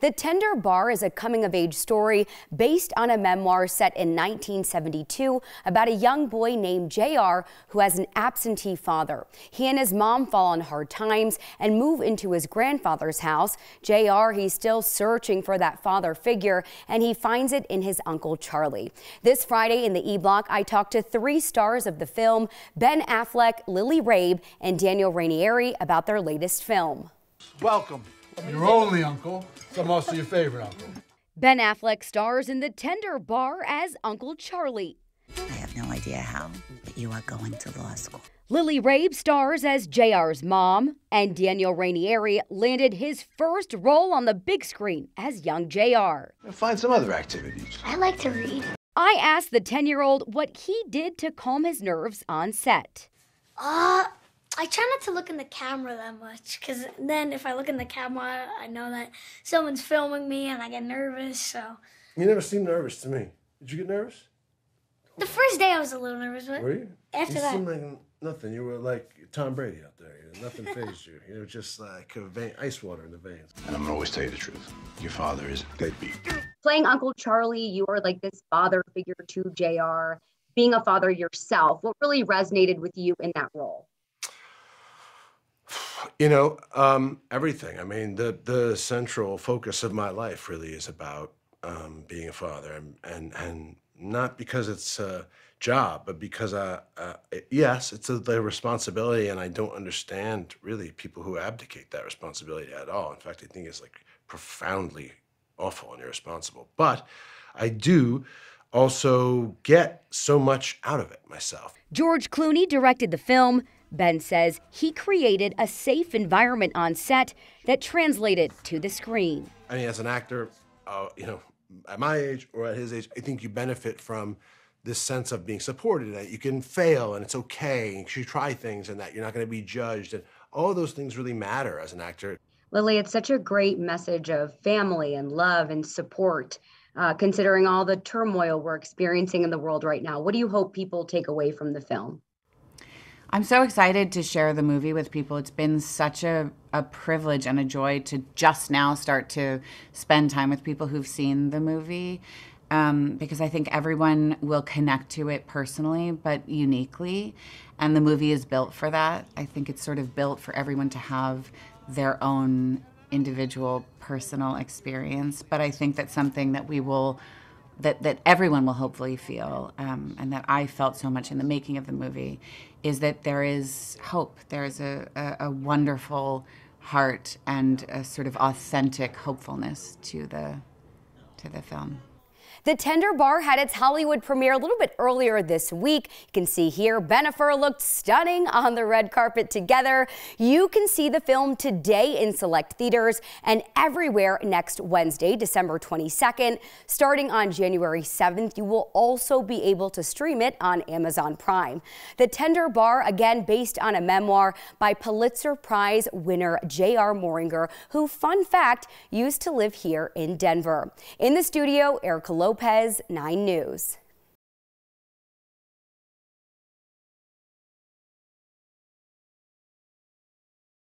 The Tender Bar is a coming of age story based on a memoir set in 1972 about a young boy named JR who has an absentee father. He and his mom fall on hard times and move into his grandfather's house. JR, he's still searching for that father figure and he finds it in his uncle Charlie. This Friday in the E Block, I talked to three stars of the film, Ben Affleck, Lily Rabe, and Daniel Ranieri about their latest film. Welcome. Your only uncle, so I'm also your favorite uncle. Ben Affleck stars in The Tender Bar as Uncle Charlie. I have no idea how, but you are going to law school. Lily Rabe stars as JR's mom, and Daniel Ranieri landed his first role on the big screen as young JR. Find some other activities. I like to read. I asked the 10 year old what he did to calm his nerves on set. Uh, I try not to look in the camera that much because then if I look in the camera, I know that someone's filming me and I get nervous. So. You never seem nervous to me. Did you get nervous? The first day I was a little nervous, but Were you? after you that, seemed like nothing. You were like Tom Brady out there. You know, nothing fazed you. You were just like a vein, ice water in the veins. And I'm gonna always tell you the truth. Your father is deadbeat. Playing Uncle Charlie, you are like this father figure to JR. Being a father yourself, what really resonated with you in that role? You know, um, everything. I mean, the the central focus of my life really is about um, being a father, and and, and not because it's a job, but because I, uh, it- yes, it's a the responsibility, and I don't understand really people who abdicate that responsibility at all. In fact, I think it's like profoundly awful and irresponsible. But I do also get so much out of it myself. George Clooney directed the film. Ben says he created a safe environment on set that translated to the screen. I mean, as an actor, uh, you know, at my age or at his age, I think you benefit from this sense of being supported, that you can fail and it's okay, and you should try things, and that you're not going to be judged, and all those things really matter as an actor. Lily, it's such a great message of family and love and support, uh, considering all the turmoil we're experiencing in the world right now. What do you hope people take away from the film? I'm so excited to share the movie with people. It's been such a, a privilege and a joy to just now start to spend time with people who've seen the movie um, because I think everyone will connect to it personally but uniquely. And the movie is built for that. I think it's sort of built for everyone to have their own individual personal experience. But I think that's something that we will that that everyone will hopefully feel, um, and that I felt so much in the making of the movie, is that there is hope. There is a, a, a wonderful heart and a sort of authentic hopefulness to the to the film. The Tender Bar had its Hollywood premiere a little bit earlier this week. You can see here Bennifer looked stunning on the red carpet together. You can see the film today in select theaters and everywhere next Wednesday, December 22nd. Starting on January 7th, you will also be able to stream it on Amazon Prime. The Tender Bar, again based on a memoir by Pulitzer Prize winner J.R. Moehringer, who, fun fact, used to live here in Denver. In the studio, Erica Lopez, 9 News.